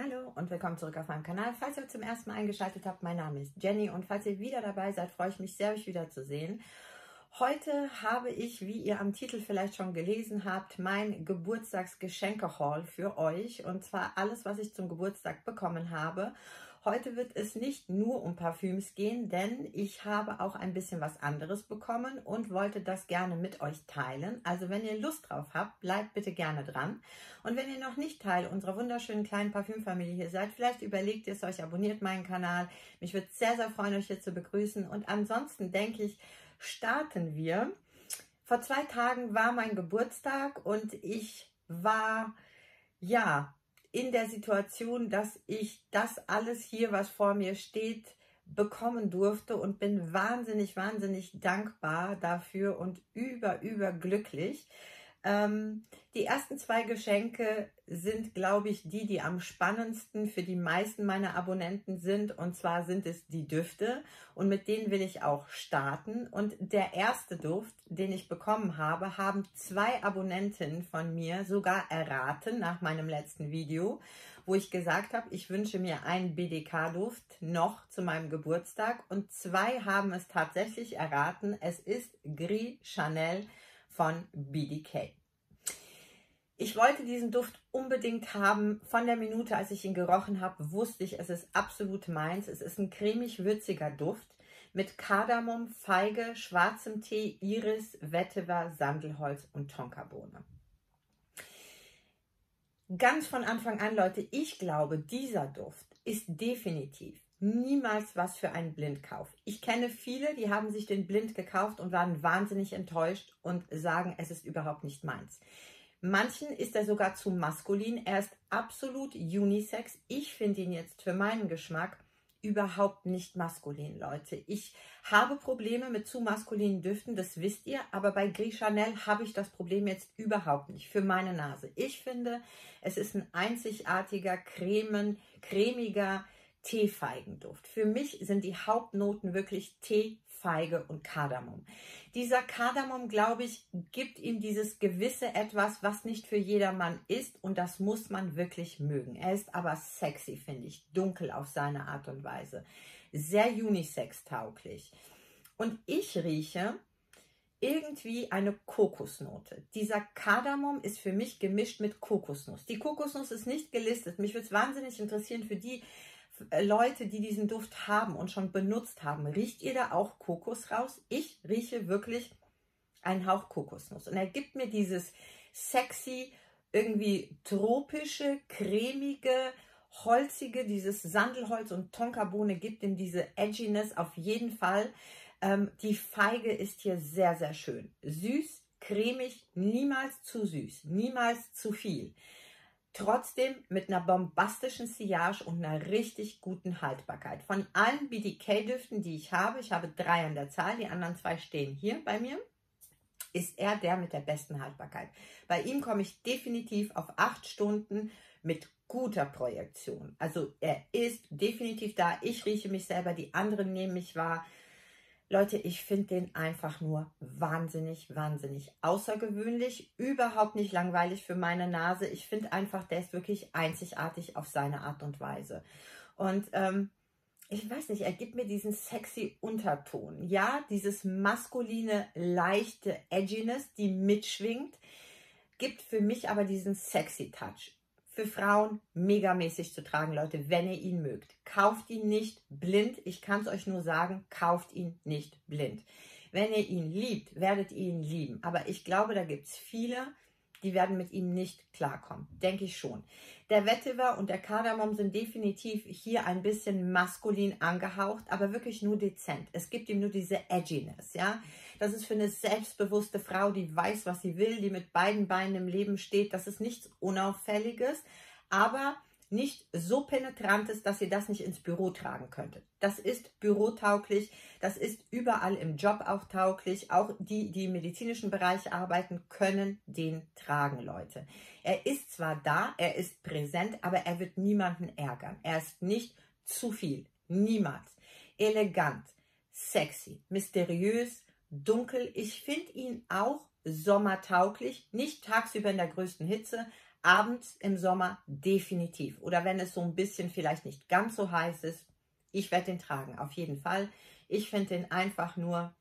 Hallo und willkommen zurück auf meinem Kanal. Falls ihr zum ersten Mal eingeschaltet habt, mein Name ist Jenny und falls ihr wieder dabei seid, freue ich mich sehr, euch wiederzusehen. Heute habe ich, wie ihr am Titel vielleicht schon gelesen habt, mein Geburtstagsgeschenke-Haul für euch und zwar alles, was ich zum Geburtstag bekommen habe. Heute wird es nicht nur um Parfüms gehen, denn ich habe auch ein bisschen was anderes bekommen und wollte das gerne mit euch teilen. Also wenn ihr Lust drauf habt, bleibt bitte gerne dran. Und wenn ihr noch nicht Teil unserer wunderschönen kleinen Parfümfamilie hier seid, vielleicht überlegt ihr es euch, abonniert meinen Kanal. Mich würde sehr, sehr freuen, euch hier zu begrüßen. Und ansonsten denke ich, starten wir. Vor zwei Tagen war mein Geburtstag und ich war, ja, in der Situation, dass ich das alles hier, was vor mir steht, bekommen durfte und bin wahnsinnig, wahnsinnig dankbar dafür und über, über glücklich. Ähm, die ersten zwei Geschenke sind, glaube ich, die, die am spannendsten für die meisten meiner Abonnenten sind. Und zwar sind es die Düfte. Und mit denen will ich auch starten. Und der erste Duft, den ich bekommen habe, haben zwei Abonnentinnen von mir sogar erraten nach meinem letzten Video, wo ich gesagt habe, ich wünsche mir einen BDK-Duft noch zu meinem Geburtstag. Und zwei haben es tatsächlich erraten. Es ist Gris Chanel von BDK. Ich wollte diesen Duft unbedingt haben. Von der Minute, als ich ihn gerochen habe, wusste ich, es ist absolut meins. Es ist ein cremig-würziger Duft mit Kardamom, Feige, schwarzem Tee, Iris, Vetiver, Sandelholz und Tonkabohne. Ganz von Anfang an, Leute, ich glaube, dieser Duft ist definitiv niemals was für einen Blindkauf. Ich kenne viele, die haben sich den blind gekauft und waren wahnsinnig enttäuscht und sagen, es ist überhaupt nicht meins. Manchen ist er sogar zu maskulin. Er ist absolut unisex. Ich finde ihn jetzt für meinen Geschmack überhaupt nicht maskulin, Leute. Ich habe Probleme mit zu maskulinen Düften, das wisst ihr, aber bei Gris Chanel habe ich das Problem jetzt überhaupt nicht für meine Nase. Ich finde, es ist ein einzigartiger, cremen, cremiger, Teefeigenduft. Für mich sind die Hauptnoten wirklich Tee, Feige und Kardamom. Dieser Kardamom, glaube ich, gibt ihm dieses gewisse Etwas, was nicht für jedermann ist und das muss man wirklich mögen. Er ist aber sexy, finde ich, dunkel auf seine Art und Weise. Sehr unisex-tauglich. Und ich rieche irgendwie eine Kokosnote. Dieser Kardamom ist für mich gemischt mit Kokosnuss. Die Kokosnuss ist nicht gelistet. Mich würde es wahnsinnig interessieren für die, Leute, die diesen Duft haben und schon benutzt haben, riecht ihr da auch Kokos raus? Ich rieche wirklich einen Hauch Kokosnuss. Und er gibt mir dieses sexy, irgendwie tropische, cremige, holzige, dieses Sandelholz und Tonkabohne gibt ihm diese Edginess auf jeden Fall. Ähm, die Feige ist hier sehr, sehr schön. Süß, cremig, niemals zu süß, niemals zu viel. Trotzdem mit einer bombastischen Sillage und einer richtig guten Haltbarkeit. Von allen BDK-Düften, die ich habe, ich habe drei an der Zahl, die anderen zwei stehen hier bei mir, ist er der mit der besten Haltbarkeit. Bei ihm komme ich definitiv auf acht Stunden mit guter Projektion. Also er ist definitiv da. Ich rieche mich selber, die anderen nehmen mich wahr. Leute, ich finde den einfach nur wahnsinnig, wahnsinnig außergewöhnlich, überhaupt nicht langweilig für meine Nase. Ich finde einfach, der ist wirklich einzigartig auf seine Art und Weise. Und ähm, ich weiß nicht, er gibt mir diesen sexy Unterton. Ja, dieses maskuline, leichte Edginess, die mitschwingt, gibt für mich aber diesen sexy Touch für Frauen megamäßig zu tragen, Leute, wenn ihr ihn mögt. Kauft ihn nicht blind. Ich kann es euch nur sagen, kauft ihn nicht blind. Wenn ihr ihn liebt, werdet ihr ihn lieben. Aber ich glaube, da gibt es viele, die werden mit ihm nicht klarkommen. Denke ich schon. Der Vetiver und der Kardamom sind definitiv hier ein bisschen maskulin angehaucht, aber wirklich nur dezent. Es gibt ihm nur diese Edginess, ja. Das ist für eine selbstbewusste Frau, die weiß, was sie will, die mit beiden Beinen im Leben steht. Das ist nichts Unauffälliges, aber nicht so penetrant ist, dass ihr das nicht ins Büro tragen könntet. Das ist bürotauglich, das ist überall im Job auch tauglich. Auch die, die im medizinischen Bereich arbeiten, können den tragen, Leute. Er ist zwar da, er ist präsent, aber er wird niemanden ärgern. Er ist nicht zu viel, niemals. Elegant, sexy, mysteriös, dunkel. Ich finde ihn auch sommertauglich, nicht tagsüber in der größten Hitze, abends im Sommer definitiv. Oder wenn es so ein bisschen vielleicht nicht ganz so heiß ist, ich werde den tragen, auf jeden Fall. Ich finde den einfach nur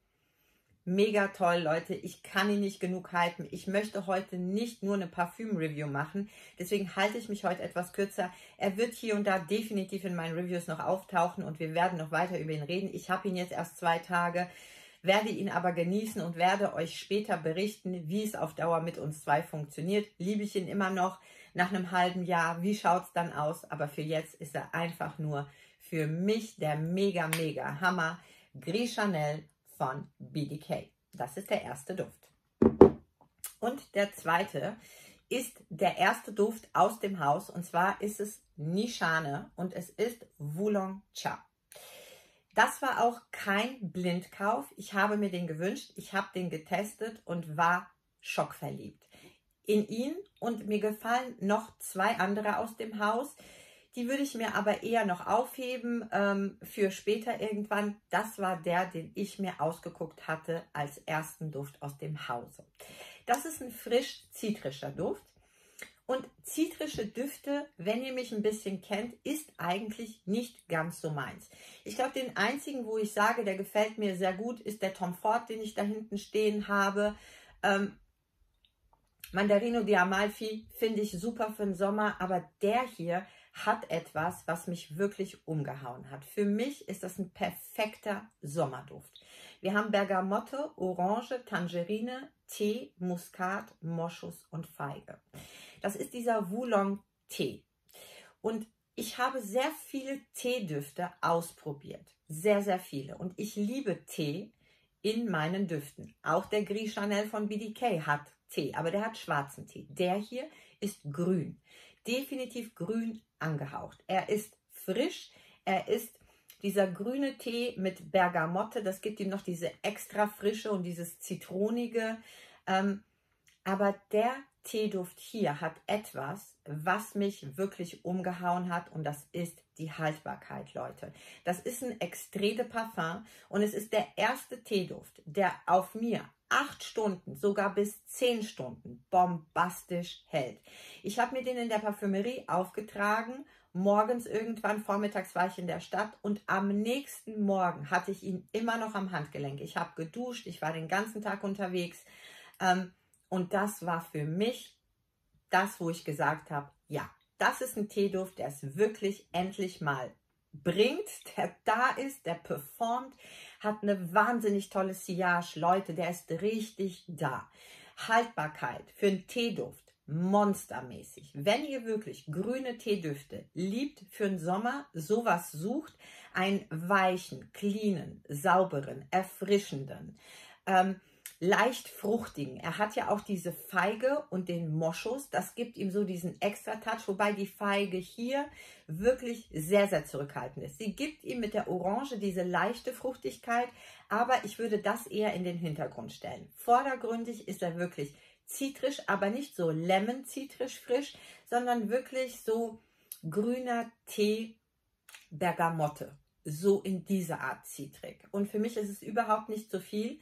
mega toll, Leute. Ich kann ihn nicht genug halten. Ich möchte heute nicht nur eine Parfüm-Review machen. Deswegen halte ich mich heute etwas kürzer. Er wird hier und da definitiv in meinen Reviews noch auftauchen und wir werden noch weiter über ihn reden. Ich habe ihn jetzt erst zwei Tage, werde ihn aber genießen und werde euch später berichten, wie es auf Dauer mit uns zwei funktioniert. Liebe ich ihn immer noch nach einem halben Jahr? Wie schaut es dann aus? Aber für jetzt ist er einfach nur für mich der mega, mega Hammer. Gris Chanel von BDK. Das ist der erste Duft. Und der zweite ist der erste Duft aus dem Haus und zwar ist es Nishane und es ist Wulong Cha. Das war auch kein Blindkauf. Ich habe mir den gewünscht, ich habe den getestet und war schockverliebt in ihn und mir gefallen noch zwei andere aus dem Haus. Die würde ich mir aber eher noch aufheben ähm, für später irgendwann. Das war der, den ich mir ausgeguckt hatte als ersten Duft aus dem Hause. Das ist ein frisch-zitrischer Duft. Und zitrische Düfte, wenn ihr mich ein bisschen kennt, ist eigentlich nicht ganz so meins. Ich glaube, den einzigen, wo ich sage, der gefällt mir sehr gut, ist der Tom Ford, den ich da hinten stehen habe. Ähm, Mandarino di Amalfi finde ich super für den Sommer, aber der hier hat etwas, was mich wirklich umgehauen hat. Für mich ist das ein perfekter Sommerduft. Wir haben Bergamotte, Orange, Tangerine, Tee, Muskat, Moschus und Feige. Das ist dieser Wulong-Tee. Und ich habe sehr viele Teedüfte ausprobiert. Sehr, sehr viele. Und ich liebe Tee in meinen Düften. Auch der Gris Chanel von BDK hat Tee, aber der hat schwarzen Tee. Der hier ist grün definitiv grün angehaucht. Er ist frisch, er ist dieser grüne Tee mit Bergamotte, das gibt ihm noch diese extra Frische und dieses Zitronige. Ähm, aber der Teeduft hier hat etwas, was mich wirklich umgehauen hat und das ist die Haltbarkeit, Leute. Das ist ein Extrait de Parfum und es ist der erste Teeduft, der auf mir acht Stunden, sogar bis zehn Stunden bombastisch hält. Ich habe mir den in der Parfümerie aufgetragen. Morgens irgendwann, vormittags war ich in der Stadt und am nächsten Morgen hatte ich ihn immer noch am Handgelenk. Ich habe geduscht, ich war den ganzen Tag unterwegs ähm, und das war für mich das, wo ich gesagt habe, ja, das ist ein Teeduft, der es wirklich endlich mal bringt, der da ist, der performt, hat eine wahnsinnig tolle Sillage. Leute, der ist richtig da. Haltbarkeit für einen Teeduft monstermäßig. Wenn ihr wirklich grüne Teedüfte liebt für den Sommer, sowas sucht, einen weichen, cleanen, sauberen, erfrischenden, ähm, leicht fruchtigen. Er hat ja auch diese Feige und den Moschus. Das gibt ihm so diesen extra Touch, wobei die Feige hier wirklich sehr, sehr zurückhaltend ist. Sie gibt ihm mit der Orange diese leichte Fruchtigkeit, aber ich würde das eher in den Hintergrund stellen. Vordergründig ist er wirklich zitrisch, aber nicht so lemon-zitrisch frisch, sondern wirklich so grüner Tee Bergamotte. So in dieser Art Zitrik. Und für mich ist es überhaupt nicht so viel.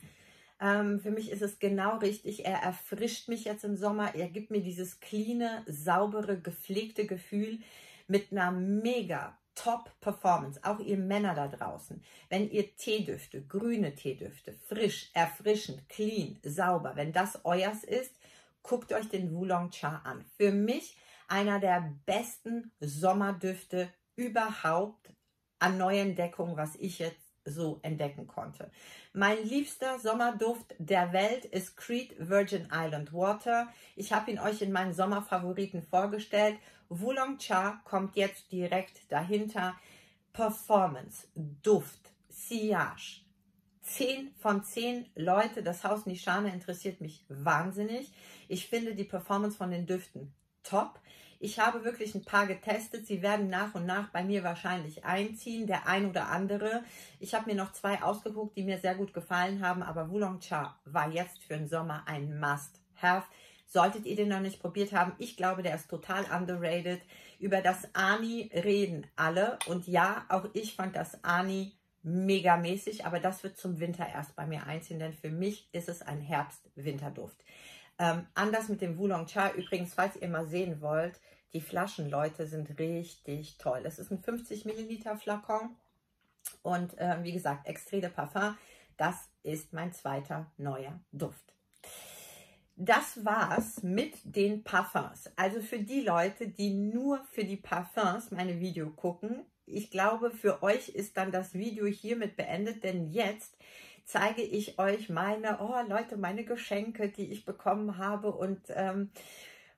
Ähm, für mich ist es genau richtig. Er erfrischt mich jetzt im Sommer. Er gibt mir dieses cleane, saubere, gepflegte Gefühl mit einer mega Top-Performance. Auch ihr Männer da draußen. Wenn ihr Teedüfte, grüne Teedüfte, frisch, erfrischend, clean, sauber, wenn das euers ist, guckt euch den Wulong Cha an. Für mich einer der besten Sommerdüfte überhaupt an Neuentdeckung, was ich jetzt so entdecken konnte. Mein liebster Sommerduft der Welt ist Creed Virgin Island Water. Ich habe ihn euch in meinen Sommerfavoriten vorgestellt. Wulong Cha kommt jetzt direkt dahinter. Performance, Duft, Sillage. 10 von 10 Leute, das Haus Nishane interessiert mich wahnsinnig. Ich finde die Performance von den Düften top. Ich habe wirklich ein paar getestet. Sie werden nach und nach bei mir wahrscheinlich einziehen, der ein oder andere. Ich habe mir noch zwei ausgeguckt, die mir sehr gut gefallen haben, aber Wulong Cha war jetzt für den Sommer ein Must-Have. Solltet ihr den noch nicht probiert haben, ich glaube, der ist total underrated. Über das Ani reden alle. Und ja, auch ich fand das Ani megamäßig, aber das wird zum Winter erst bei mir einziehen, denn für mich ist es ein Herbst-Winterduft. Ähm, anders mit dem Wulong Cha. Übrigens, falls ihr mal sehen wollt, die Flaschen, Leute, sind richtig toll. Es ist ein 50 Milliliter Flakon und äh, wie gesagt, Extrait de Parfum. Das ist mein zweiter neuer Duft. Das war's mit den Parfums. Also für die Leute, die nur für die Parfums meine Video gucken, ich glaube, für euch ist dann das Video hiermit beendet, denn jetzt zeige ich euch meine, oh Leute, meine Geschenke, die ich bekommen habe und ähm,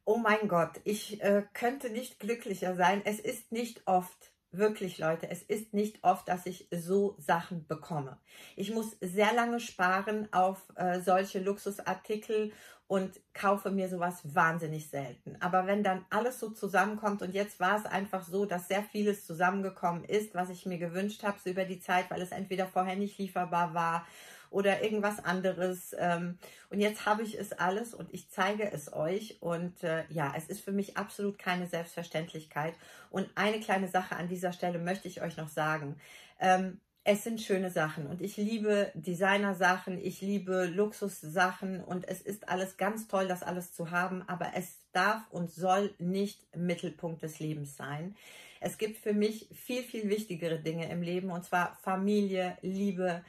oh mein Gott, ich äh, könnte nicht glücklicher sein. Es ist nicht oft, wirklich Leute, es ist nicht oft, dass ich so Sachen bekomme. Ich muss sehr lange sparen auf äh, solche Luxusartikel und kaufe mir sowas wahnsinnig selten. Aber wenn dann alles so zusammenkommt und jetzt war es einfach so, dass sehr vieles zusammengekommen ist, was ich mir gewünscht habe, so über die Zeit, weil es entweder vorher nicht lieferbar war oder irgendwas anderes. Ähm, und jetzt habe ich es alles und ich zeige es euch. Und äh, ja, es ist für mich absolut keine Selbstverständlichkeit. Und eine kleine Sache an dieser Stelle möchte ich euch noch sagen. Ähm, es sind schöne Sachen und ich liebe Designer-Sachen, ich liebe Luxus-Sachen und es ist alles ganz toll, das alles zu haben, aber es darf und soll nicht Mittelpunkt des Lebens sein. Es gibt für mich viel, viel wichtigere Dinge im Leben und zwar Familie, Liebe,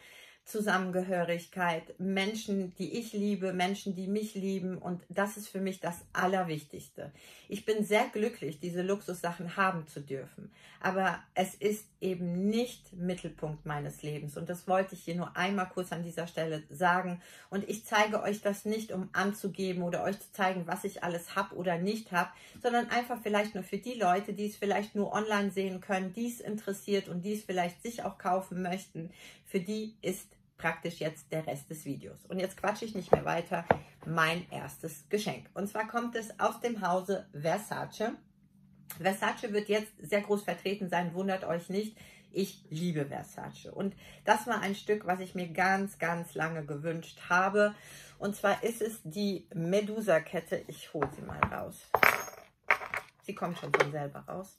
Zusammengehörigkeit, Menschen, die ich liebe, Menschen, die mich lieben. Und das ist für mich das Allerwichtigste. Ich bin sehr glücklich, diese Luxussachen haben zu dürfen. Aber es ist eben nicht Mittelpunkt meines Lebens. Und das wollte ich hier nur einmal kurz an dieser Stelle sagen. Und ich zeige euch das nicht, um anzugeben oder euch zu zeigen, was ich alles habe oder nicht habe, sondern einfach vielleicht nur für die Leute, die es vielleicht nur online sehen können, die es interessiert und die es vielleicht sich auch kaufen möchten. Für die ist praktisch jetzt der Rest des Videos. Und jetzt quatsche ich nicht mehr weiter. Mein erstes Geschenk. Und zwar kommt es aus dem Hause Versace. Versace wird jetzt sehr groß vertreten sein, wundert euch nicht. Ich liebe Versace. Und das war ein Stück, was ich mir ganz, ganz lange gewünscht habe. Und zwar ist es die Medusa-Kette. Ich hole sie mal raus. Sie kommt schon von selber raus.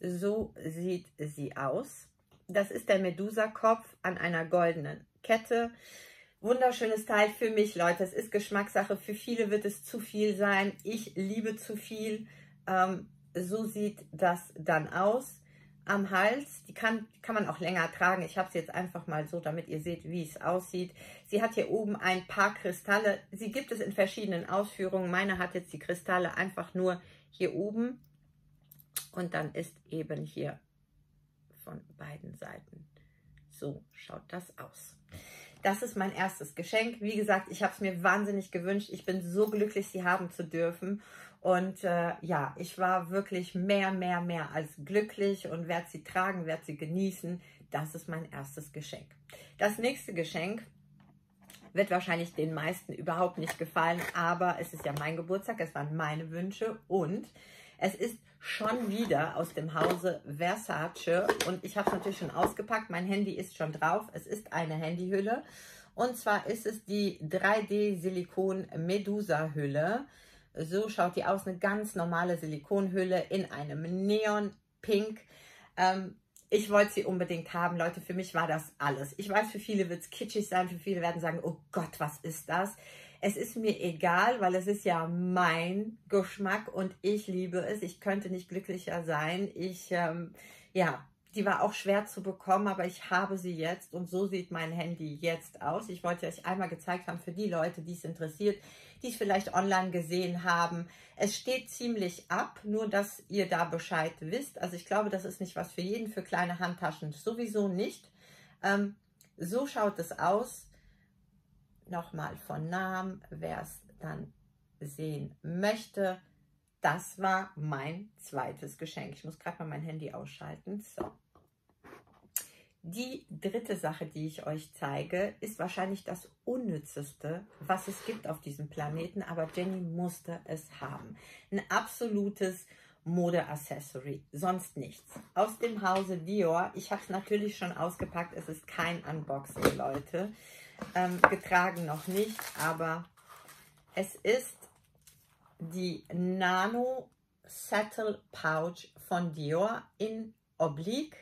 So sieht sie aus. Das ist der Medusa-Kopf an einer goldenen Kette. Wunderschönes Teil für mich, Leute. Es ist Geschmackssache. Für viele wird es zu viel sein. Ich liebe zu viel. Ähm, so sieht das dann aus. Am Hals, die kann, kann man auch länger tragen. Ich habe sie jetzt einfach mal so, damit ihr seht, wie es aussieht. Sie hat hier oben ein paar Kristalle. Sie gibt es in verschiedenen Ausführungen. Meine hat jetzt die Kristalle einfach nur hier oben. Und dann ist eben hier von beiden Seiten. So schaut das aus. Das ist mein erstes Geschenk. Wie gesagt, ich habe es mir wahnsinnig gewünscht. Ich bin so glücklich, sie haben zu dürfen. Und äh, ja, ich war wirklich mehr, mehr, mehr als glücklich und werde sie tragen, werde sie genießen. Das ist mein erstes Geschenk. Das nächste Geschenk wird wahrscheinlich den meisten überhaupt nicht gefallen, aber es ist ja mein Geburtstag, es waren meine Wünsche und es ist schon wieder aus dem Hause Versace und ich habe es natürlich schon ausgepackt. Mein Handy ist schon drauf. Es ist eine Handyhülle und zwar ist es die 3D Silikon Medusa Hülle. So schaut die aus, eine ganz normale Silikonhülle in einem Neon Pink. Ähm, ich wollte sie unbedingt haben, Leute. Für mich war das alles. Ich weiß, für viele wird es kitschig sein, für viele werden sagen, oh Gott, was ist das? Es ist mir egal, weil es ist ja mein Geschmack und ich liebe es. Ich könnte nicht glücklicher sein. Ich, ähm, ja, die war auch schwer zu bekommen, aber ich habe sie jetzt und so sieht mein Handy jetzt aus. Ich wollte euch einmal gezeigt haben für die Leute, die es interessiert, die es vielleicht online gesehen haben. Es steht ziemlich ab, nur dass ihr da Bescheid wisst. Also ich glaube, das ist nicht was für jeden, für kleine Handtaschen sowieso nicht. Ähm, so schaut es aus nochmal von Namen, wer es dann sehen möchte. Das war mein zweites Geschenk. Ich muss gerade mal mein Handy ausschalten. So. Die dritte Sache, die ich euch zeige, ist wahrscheinlich das Unnützeste, was es gibt auf diesem Planeten, aber Jenny musste es haben. Ein absolutes Mode-Accessory, sonst nichts. Aus dem Hause Dior, ich habe es natürlich schon ausgepackt, es ist kein Unboxing, Leute ähm, getragen noch nicht, aber es ist die Nano Settle Pouch von Dior in Oblique.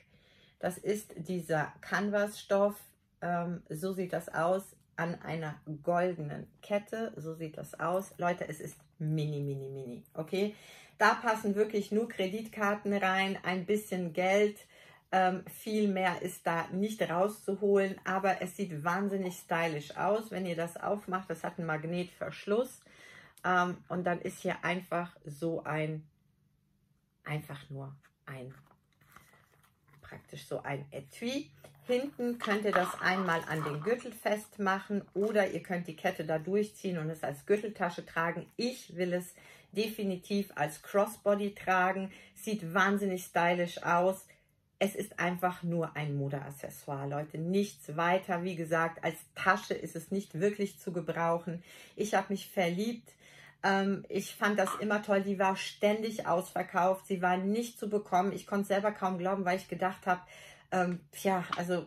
Das ist dieser Canvas-Stoff. Ähm, so sieht das aus. an einer goldenen Kette. So sieht das aus. Leute, es ist mini, mini, mini. Okay? Da passen wirklich nur Kreditkarten rein, ein bisschen Geld. Ähm, viel mehr ist da nicht rauszuholen, aber es sieht wahnsinnig stylisch aus, wenn ihr das aufmacht. Das hat einen Magnetverschluss ähm, und dann ist hier einfach so ein, einfach nur ein, praktisch so ein Etui. Hinten könnt ihr das einmal an den Gürtel festmachen oder ihr könnt die Kette da durchziehen und es als Gürteltasche tragen. Ich will es definitiv als Crossbody tragen. Sieht wahnsinnig stylisch aus. Es ist einfach nur ein Modeaccessoire, Leute. Nichts weiter. Wie gesagt, als Tasche ist es nicht wirklich zu gebrauchen. Ich habe mich verliebt. Ähm, ich fand das immer toll. Die war ständig ausverkauft. Sie war nicht zu bekommen. Ich konnte selber kaum glauben, weil ich gedacht habe, ähm, ja, also,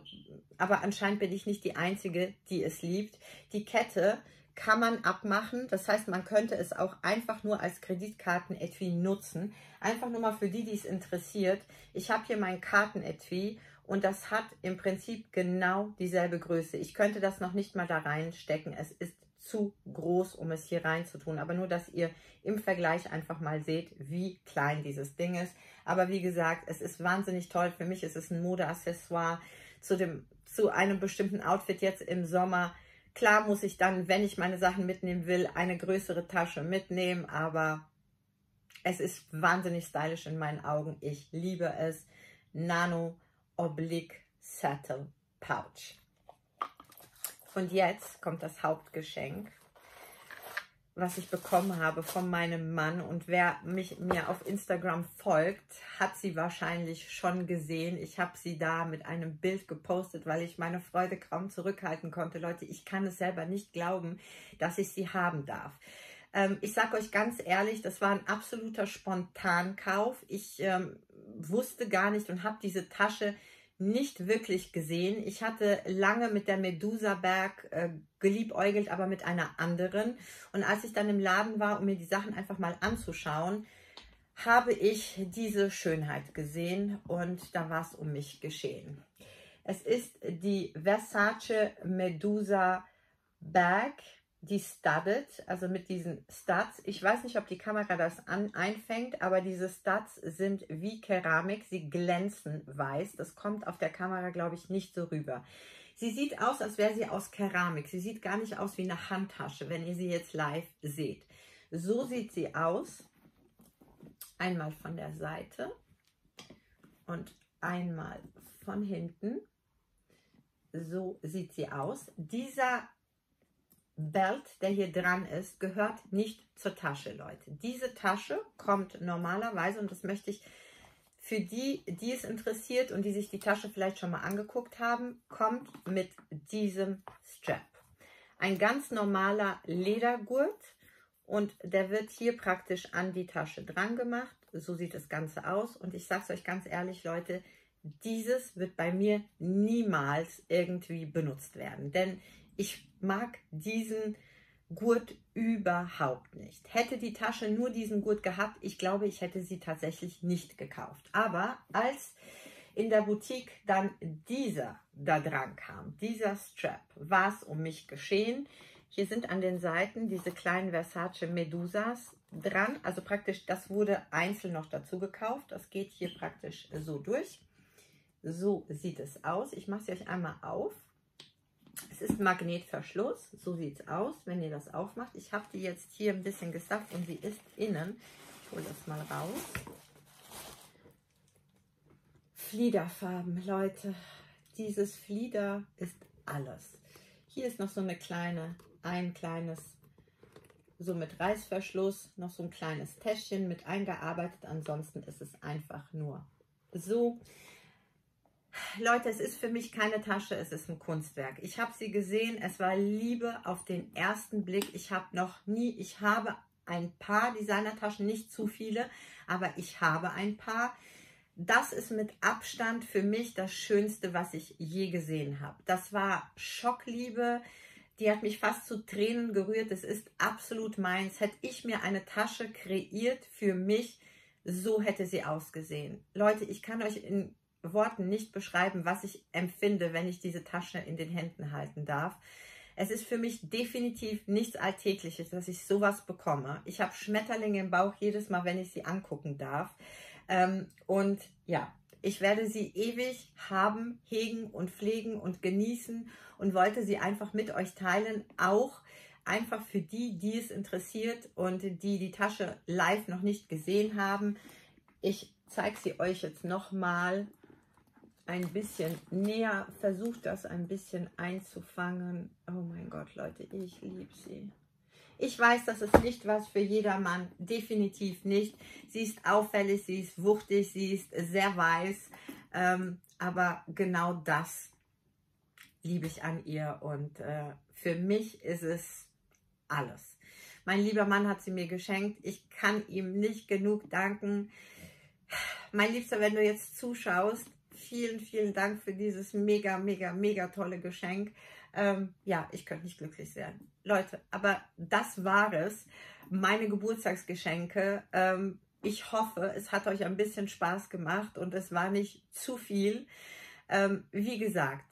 aber anscheinend bin ich nicht die Einzige, die es liebt. Die Kette kann man abmachen. Das heißt, man könnte es auch einfach nur als Kreditkartenetui nutzen. Einfach nur mal für die, die es interessiert. Ich habe hier mein Kartenetui und das hat im Prinzip genau dieselbe Größe. Ich könnte das noch nicht mal da reinstecken. Es ist zu groß, um es hier reinzutun. Aber nur, dass ihr im Vergleich einfach mal seht, wie klein dieses Ding ist. Aber wie gesagt, es ist wahnsinnig toll. Für mich ist es ein Modeaccessoire zu, zu einem bestimmten Outfit jetzt im Sommer Klar muss ich dann, wenn ich meine Sachen mitnehmen will, eine größere Tasche mitnehmen, aber es ist wahnsinnig stylisch in meinen Augen. Ich liebe es. Nano Oblique Saddle Pouch. Und jetzt kommt das Hauptgeschenk was ich bekommen habe von meinem Mann. Und wer mich mir auf Instagram folgt, hat sie wahrscheinlich schon gesehen. Ich habe sie da mit einem Bild gepostet, weil ich meine Freude kaum zurückhalten konnte. Leute, ich kann es selber nicht glauben, dass ich sie haben darf. Ähm, ich sage euch ganz ehrlich, das war ein absoluter Spontankauf. Ich ähm, wusste gar nicht und habe diese Tasche nicht wirklich gesehen. Ich hatte lange mit der Medusa Berg äh, geliebäugelt, aber mit einer anderen. Und als ich dann im Laden war, um mir die Sachen einfach mal anzuschauen, habe ich diese Schönheit gesehen und da war es um mich geschehen. Es ist die Versace Medusa Bag die studded, also mit diesen Studs. Ich weiß nicht, ob die Kamera das an, einfängt, aber diese Studs sind wie Keramik. Sie glänzen weiß. Das kommt auf der Kamera, glaube ich, nicht so rüber. Sie sieht aus, als wäre sie aus Keramik. Sie sieht gar nicht aus wie eine Handtasche, wenn ihr sie jetzt live seht. So sieht sie aus. Einmal von der Seite und einmal von hinten. So sieht sie aus. Dieser Belt, der hier dran ist, gehört nicht zur Tasche, Leute. Diese Tasche kommt normalerweise, und das möchte ich für die, die es interessiert und die sich die Tasche vielleicht schon mal angeguckt haben, kommt mit diesem Strap. Ein ganz normaler Ledergurt und der wird hier praktisch an die Tasche dran gemacht. So sieht das Ganze aus und ich sage es euch ganz ehrlich, Leute, dieses wird bei mir niemals irgendwie benutzt werden, denn ich mag diesen Gurt überhaupt nicht. Hätte die Tasche nur diesen Gurt gehabt, ich glaube, ich hätte sie tatsächlich nicht gekauft. Aber als in der Boutique dann dieser da dran kam, dieser Strap, war es um mich geschehen. Hier sind an den Seiten diese kleinen Versace Medusas dran. Also praktisch, das wurde einzeln noch dazu gekauft. Das geht hier praktisch so durch. So sieht es aus. Ich mache sie euch einmal auf. Es ist Magnetverschluss, so sieht es aus, wenn ihr das aufmacht. Ich habe die jetzt hier ein bisschen gesafft und sie ist innen. Ich hole das mal raus. Fliederfarben, Leute. Dieses Flieder ist alles. Hier ist noch so eine kleine, ein kleines, so mit Reißverschluss, noch so ein kleines Täschchen mit eingearbeitet. Ansonsten ist es einfach nur so. Leute, es ist für mich keine Tasche, es ist ein Kunstwerk. Ich habe sie gesehen, es war Liebe auf den ersten Blick. Ich habe noch nie, ich habe ein paar Designertaschen, nicht zu viele, aber ich habe ein paar. Das ist mit Abstand für mich das Schönste, was ich je gesehen habe. Das war Schockliebe, die hat mich fast zu Tränen gerührt. Es ist absolut meins. Hätte ich mir eine Tasche kreiert für mich, so hätte sie ausgesehen. Leute, ich kann euch in Worten nicht beschreiben, was ich empfinde, wenn ich diese Tasche in den Händen halten darf. Es ist für mich definitiv nichts Alltägliches, dass ich sowas bekomme. Ich habe Schmetterlinge im Bauch jedes Mal, wenn ich sie angucken darf. Ähm, und ja, ich werde sie ewig haben, hegen und pflegen und genießen und wollte sie einfach mit euch teilen, auch einfach für die, die es interessiert und die die Tasche live noch nicht gesehen haben. Ich zeige sie euch jetzt nochmal ein bisschen näher, versucht das ein bisschen einzufangen. Oh mein Gott, Leute, ich liebe sie. Ich weiß, das ist nicht was für jedermann, definitiv nicht. Sie ist auffällig, sie ist wuchtig, sie ist sehr weiß, ähm, aber genau das liebe ich an ihr und äh, für mich ist es alles. Mein lieber Mann hat sie mir geschenkt. Ich kann ihm nicht genug danken. Mein Liebster, wenn du jetzt zuschaust, vielen, vielen Dank für dieses mega, mega, mega tolle Geschenk. Ähm, ja, ich könnte nicht glücklich sein. Leute, aber das war es. Meine Geburtstagsgeschenke. Ähm, ich hoffe, es hat euch ein bisschen Spaß gemacht und es war nicht zu viel. Ähm, wie gesagt,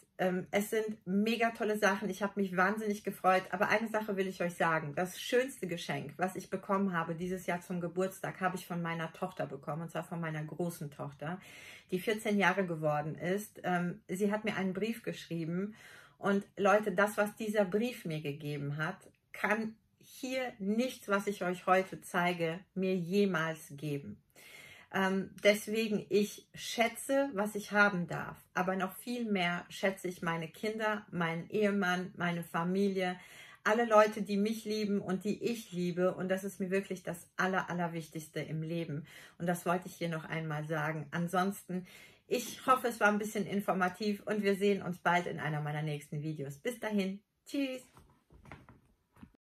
es sind mega tolle Sachen. Ich habe mich wahnsinnig gefreut. Aber eine Sache will ich euch sagen. Das schönste Geschenk, was ich bekommen habe dieses Jahr zum Geburtstag, habe ich von meiner Tochter bekommen. Und zwar von meiner großen Tochter, die 14 Jahre geworden ist. Ähm, sie hat mir einen Brief geschrieben und Leute, das, was dieser Brief mir gegeben hat, kann hier nichts, was ich euch heute zeige, mir jemals geben. Ähm, deswegen, ich schätze, was ich haben darf, aber noch viel mehr schätze ich meine Kinder, meinen Ehemann, meine Familie, alle Leute, die mich lieben und die ich liebe. Und das ist mir wirklich das Aller, Allerwichtigste im Leben. Und das wollte ich hier noch einmal sagen. Ansonsten, ich hoffe, es war ein bisschen informativ und wir sehen uns bald in einer meiner nächsten Videos. Bis dahin, tschüss.